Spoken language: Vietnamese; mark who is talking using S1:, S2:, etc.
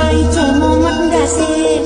S1: Ai cho mô mắt đã xem?